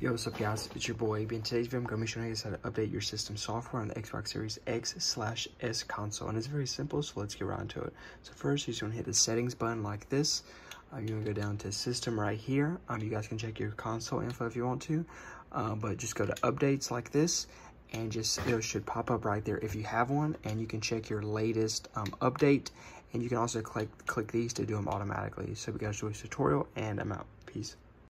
Yo, what's up guys? It's your boy AB. In today's video, I'm going to be showing you guys how to update your system software on the Xbox Series X slash S console. And it's very simple, so let's get right into it. So first, you just want to hit the settings button like this. Uh, um, you're going to go down to system right here. Um, you guys can check your console info if you want to. Uh, but just go to updates like this and just it should pop up right there if you have one and you can check your latest um, update and you can also click click these to do them automatically so we got to this tutorial and i'm out